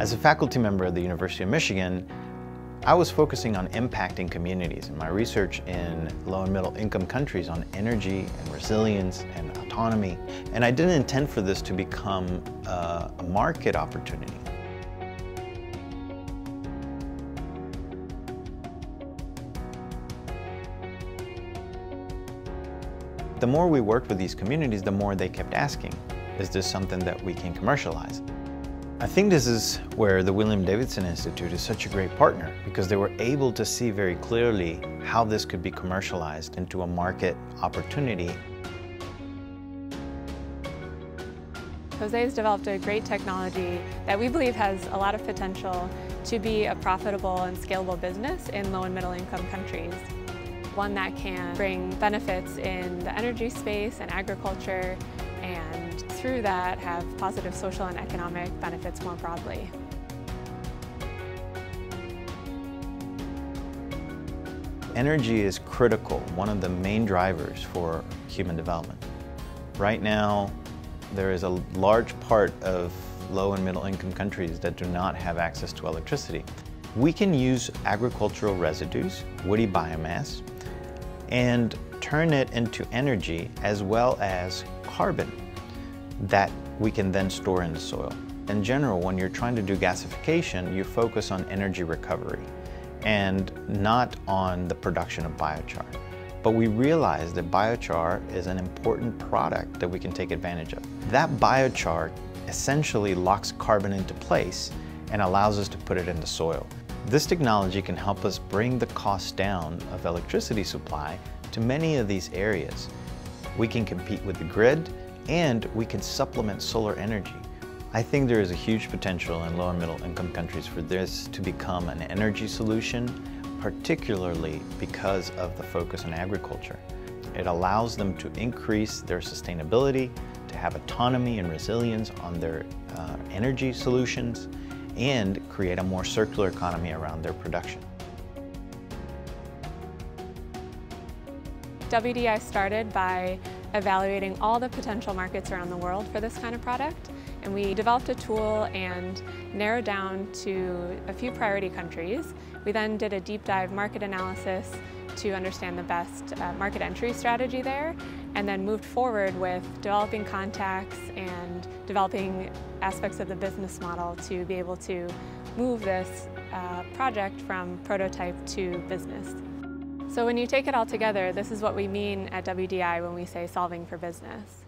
As a faculty member at the University of Michigan, I was focusing on impacting communities in my research in low and middle income countries on energy and resilience and autonomy. And I didn't intend for this to become a, a market opportunity. The more we worked with these communities, the more they kept asking, is this something that we can commercialize? I think this is where the William Davidson Institute is such a great partner because they were able to see very clearly how this could be commercialized into a market opportunity. Jose has developed a great technology that we believe has a lot of potential to be a profitable and scalable business in low and middle income countries. One that can bring benefits in the energy space and agriculture and through that have positive social and economic benefits more broadly. Energy is critical, one of the main drivers for human development. Right now, there is a large part of low and middle income countries that do not have access to electricity. We can use agricultural residues, woody biomass, and turn it into energy as well as carbon that we can then store in the soil. In general, when you're trying to do gasification, you focus on energy recovery and not on the production of biochar. But we realize that biochar is an important product that we can take advantage of. That biochar essentially locks carbon into place and allows us to put it in the soil. This technology can help us bring the cost down of electricity supply to many of these areas. We can compete with the grid and we can supplement solar energy. I think there is a huge potential in low and middle income countries for this to become an energy solution, particularly because of the focus on agriculture. It allows them to increase their sustainability, to have autonomy and resilience on their uh, energy solutions, and create a more circular economy around their production. WDI started by evaluating all the potential markets around the world for this kind of product. And we developed a tool and narrowed down to a few priority countries. We then did a deep dive market analysis to understand the best uh, market entry strategy there, and then moved forward with developing contacts and developing aspects of the business model to be able to move this uh, project from prototype to business. So when you take it all together, this is what we mean at WDI when we say solving for business.